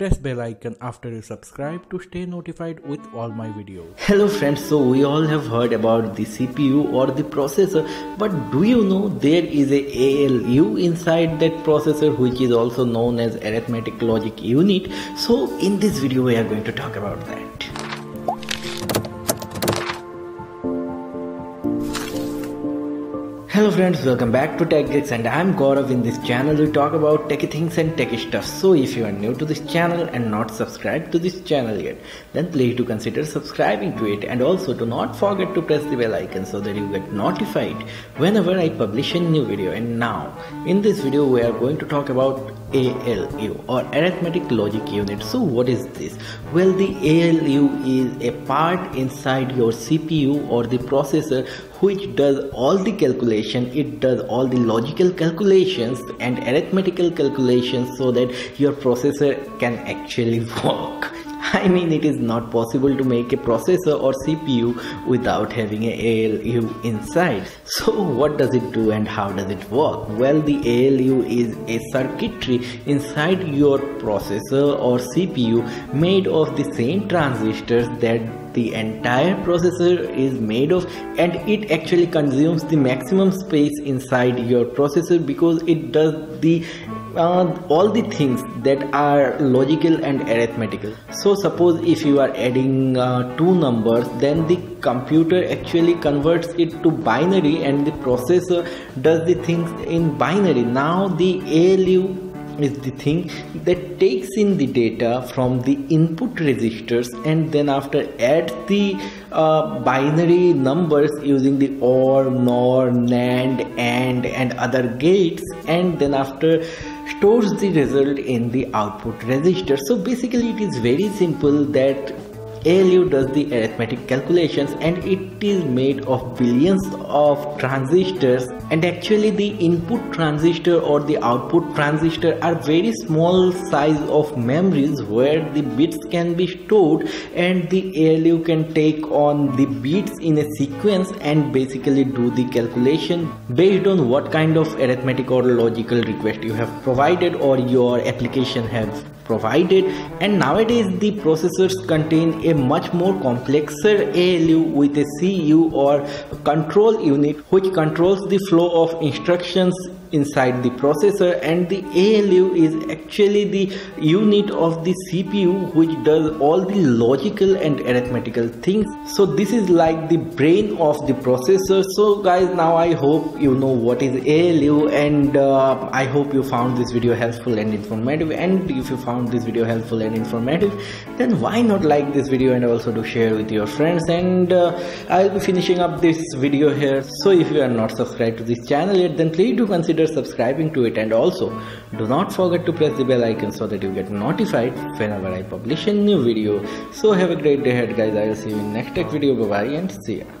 Press bell icon after you subscribe to stay notified with all my videos. Hello friends, so we all have heard about the CPU or the processor, but do you know there is a ALU inside that processor which is also known as arithmetic logic unit. So in this video we are going to talk about that. Hello friends, welcome back to TechGeeks and I'm Gaurav. In this channel we talk about techy things and techy stuff. So if you are new to this channel and not subscribed to this channel yet, then please do consider subscribing to it and also do not forget to press the bell icon so that you get notified whenever I publish a new video. And now, in this video we are going to talk about ALU or arithmetic logic unit. So what is this? Well the ALU is a part inside your CPU or the processor which does all the calculation it does all the logical calculations and arithmetical calculations so that your processor can actually work I mean it is not possible to make a processor or CPU without having a ALU inside. So what does it do and how does it work? Well the ALU is a circuitry inside your processor or CPU made of the same transistors that the entire processor is made of and it actually consumes the maximum space inside your processor because it does the uh, all the things that are logical and arithmetical. So suppose if you are adding uh, two numbers then the computer actually converts it to binary and the processor does the things in binary. Now the ALU is the thing that takes in the data from the input registers and then after adds the uh, binary numbers using the OR, NOR, NAND, AND and other gates and then after stores the result in the output register. So basically it is very simple that ALU does the arithmetic calculations and it is made of billions of transistors. And actually the input transistor or the output transistor are very small size of memories where the bits can be stored and the ALU can take on the bits in a sequence and basically do the calculation based on what kind of arithmetic or logical request you have provided or your application has provided and nowadays the processors contain a much more complexer ALU with a CU or control unit which controls the flow of instructions inside the processor and the ALU is actually the unit of the CPU which does all the logical and arithmetical things. So this is like the brain of the processor. So guys now I hope you know what is ALU and uh, I hope you found this video helpful and informative. And if you found this video helpful and informative then why not like this video and also to share with your friends and uh, I'll be finishing up this video here so if you are not subscribed to this channel yet then please do consider subscribing to it and also do not forget to press the bell icon so that you get notified whenever I publish a new video. So have a great day ahead guys. I will see you in next tech video. Bye bye and see ya.